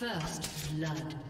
First blood.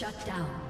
Shut down.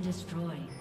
Been destroyed.